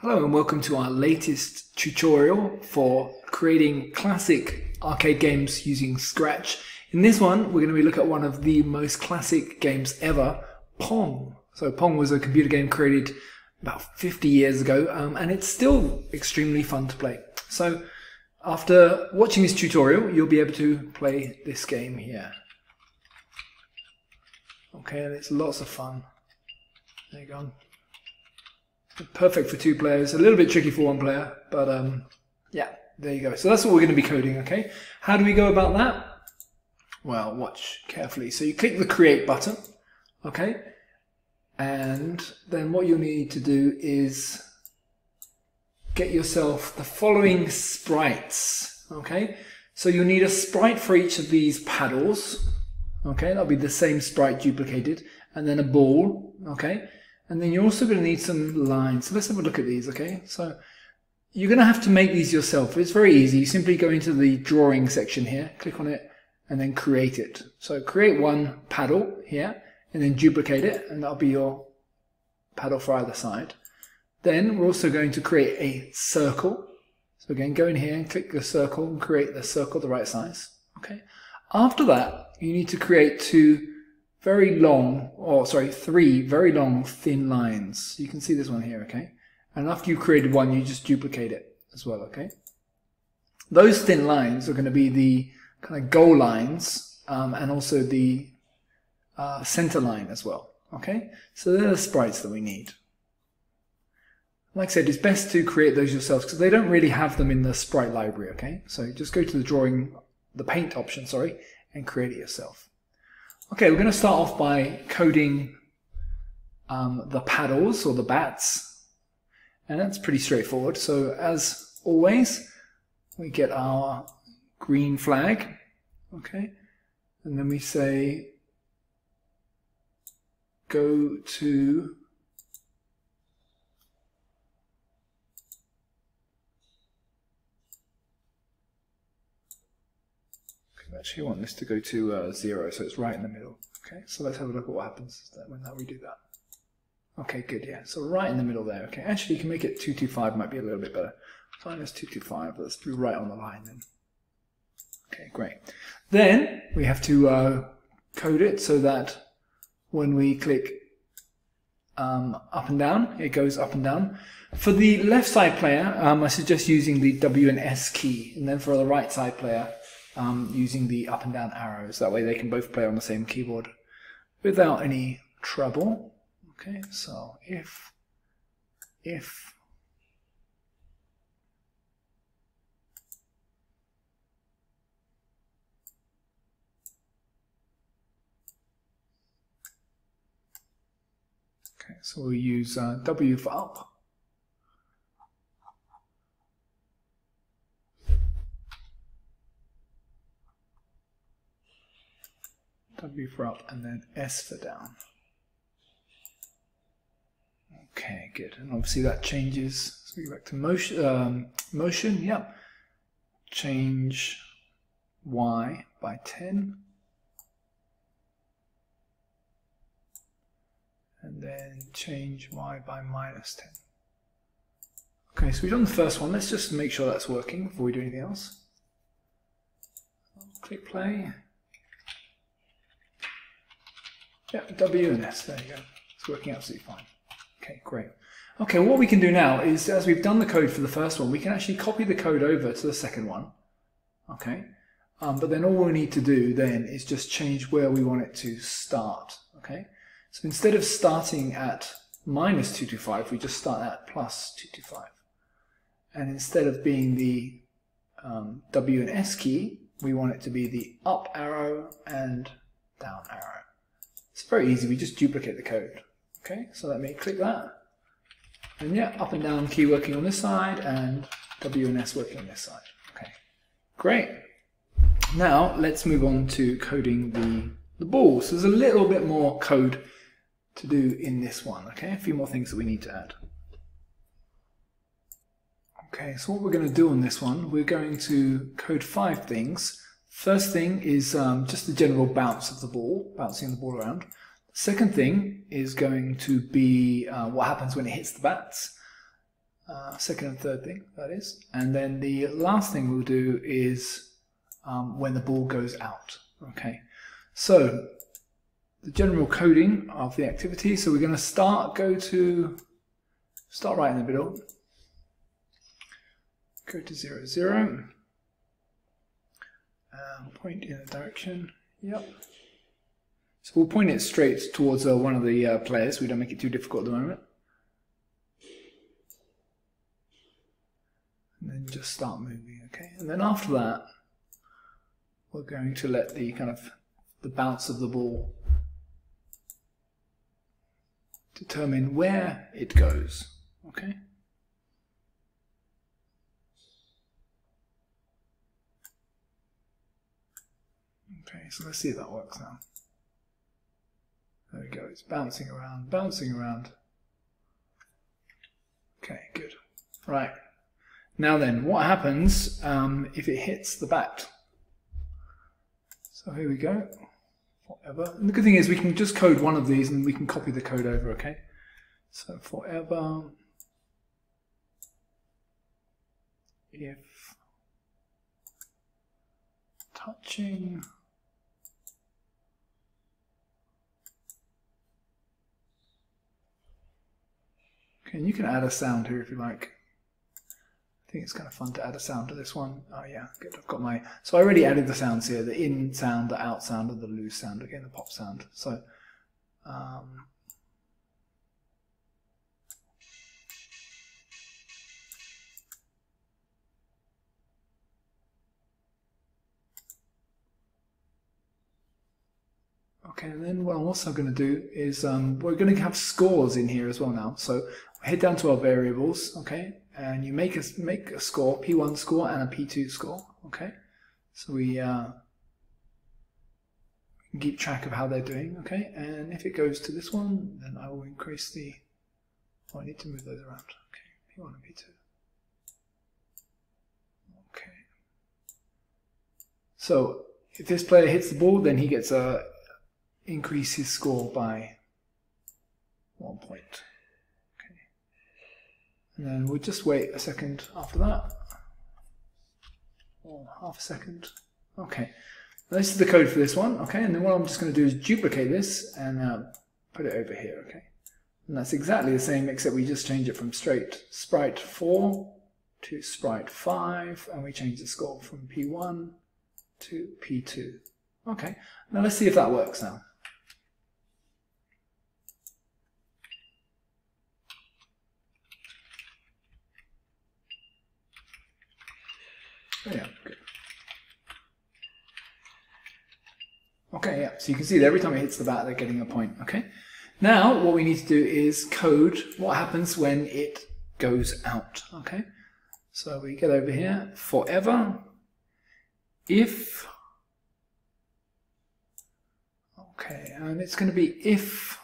Hello and welcome to our latest tutorial for creating classic arcade games using Scratch. In this one, we're going to be looking at one of the most classic games ever, Pong. So Pong was a computer game created about 50 years ago, um, and it's still extremely fun to play. So after watching this tutorial, you'll be able to play this game here. Okay, and it's lots of fun. There you go. Perfect for two players. A little bit tricky for one player, but um, yeah, there you go. So that's what we're going to be coding, okay? How do we go about that? Well, watch carefully. So you click the create button, okay? And then what you'll need to do is get yourself the following sprites, okay? So you'll need a sprite for each of these paddles, okay? That'll be the same sprite duplicated, and then a ball, okay? And then you're also going to need some lines. So let's have a look at these, okay? So you're going to have to make these yourself. It's very easy. You simply go into the drawing section here, click on it, and then create it. So create one paddle here, and then duplicate it, and that'll be your paddle for either side. Then we're also going to create a circle. So again, go in here and click the circle and create the circle the right size. Okay. After that, you need to create two very long, or sorry, three very long thin lines. You can see this one here, okay? And after you've created one, you just duplicate it as well, okay? Those thin lines are going to be the kind of goal lines um, and also the uh, center line as well, okay? So they're the sprites that we need. Like I said, it's best to create those yourselves because they don't really have them in the sprite library, okay? So just go to the drawing, the paint option, sorry, and create it yourself. Okay, we're going to start off by coding um, the paddles or the bats. And that's pretty straightforward. So as always, we get our green flag. Okay. And then we say go to actually want this to go to uh, zero, so it's right in the middle. Okay, so let's have a look at what happens when we do that. Okay, good, yeah. So right in the middle there. Okay, actually you can make it 225, might be a little bit better. Minus 225, let's do right on the line then. Okay, great. Then we have to uh, code it so that when we click um, up and down, it goes up and down. For the left side player, um, I suggest using the W and S key, and then for the right side player, um, using the up and down arrows. That way they can both play on the same keyboard without any trouble. Okay, so if, if, Okay, so we'll use uh, W for up. W for up, and then S for down. Okay, good. And obviously that changes. So we go back to motion. Um, motion, yep. Change Y by 10. And then change Y by minus 10. Okay, so we've done the first one. Let's just make sure that's working before we do anything else. Click play. Yeah, W and S, there you go. It's working absolutely fine. Okay, great. Okay, what we can do now is, as we've done the code for the first one, we can actually copy the code over to the second one. Okay, um, but then all we need to do then is just change where we want it to start. Okay, so instead of starting at minus 225, we just start at plus 225. And instead of being the um, W and S key, we want it to be the up arrow and down arrow. It's very easy, we just duplicate the code. Okay, so let me click that. And yeah, up and down key working on this side and W and S working on this side. Okay, great. Now let's move on to coding the, the ball. So there's a little bit more code to do in this one. Okay, a few more things that we need to add. Okay, so what we're going to do on this one, we're going to code five things First thing is um, just the general bounce of the ball, bouncing the ball around. Second thing is going to be uh, what happens when it hits the bats. uh, second and third thing, that is. And then the last thing we'll do is um, when the ball goes out. Okay, so the general coding of the activity. So we're going to start, go to, start right in the middle, go to 0, 0, um, point in the direction, yep. So we'll point it straight towards uh, one of the uh, players, we don't make it too difficult at the moment. And then just start moving, okay? And then after that, we're going to let the kind of the bounce of the ball determine where it goes. Okay? Okay, so let's see if that works now. There we go, it's bouncing around, bouncing around. Okay, good. Right. Now then, what happens um, if it hits the bat? So here we go forever. And the good thing is we can just code one of these and we can copy the code over, okay? So forever if touching Okay, and you can add a sound here if you like. I think it's kind of fun to add a sound to this one. Oh yeah, good. I've got my, so I already added the sounds here, the in sound, the out sound, and the loose sound, again, the pop sound. So, um, Okay, and then what I'm also going to do is um, we're going to have scores in here as well now. So head down to our variables, okay, and you make a make a score, P1 score and a P2 score. Okay, so we uh, keep track of how they're doing. Okay, and if it goes to this one, then I will increase the. Oh, I need to move those around. Okay, P1 and P2. Okay. So if this player hits the ball, then he gets a increase his score by one point. And then we'll just wait a second after that. Or half a second. Okay. This is the code for this one, okay? And then what I'm just going to do is duplicate this and uh, put it over here, okay? And that's exactly the same, except we just change it from straight sprite 4 to sprite 5, and we change the score from P1 to P2. Okay, now let's see if that works now. Yeah. Okay, yeah, so you can see that every time it hits the bat, they're getting a point, okay? Now, what we need to do is code what happens when it goes out, okay? So we get over here, forever, if, okay, and it's going to be if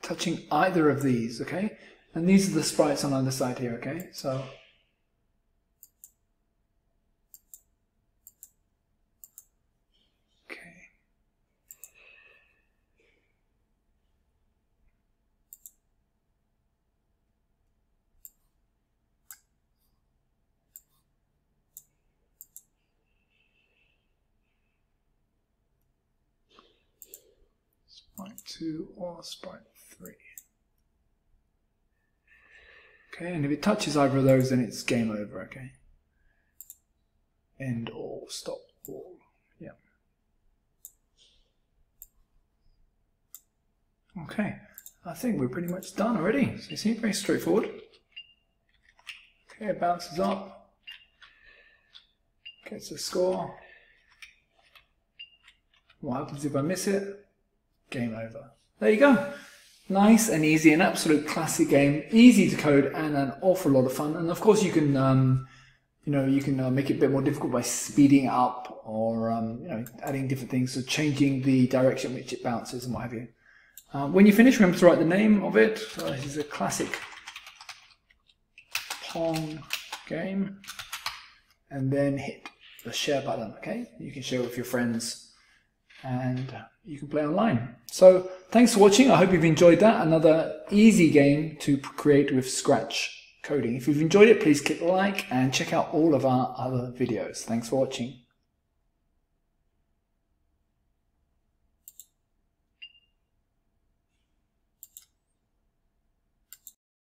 touching either of these, okay? And these are the sprites on either side here, okay? So sprite 2 or sprite 3. Okay, and if it touches either of those, then it's game over, okay? End all, stop all. Yeah. Okay, I think we're pretty much done already. So you see, very straightforward. Okay, it bounces up, gets a score. What happens if I miss it? Game over. There you go. Nice and easy, an absolute classic game, easy to code and an awful lot of fun. And of course, you can, um, you know, you can uh, make it a bit more difficult by speeding up or, um, you know, adding different things, so changing the direction which it bounces and what have you. Um, when you finish, remember to write the name of it. This is a classic Pong game, and then hit the share button. Okay, you can share with your friends and you can play online. So thanks for watching. I hope you've enjoyed that. Another easy game to create with Scratch coding. If you've enjoyed it, please click like and check out all of our other videos. Thanks for watching.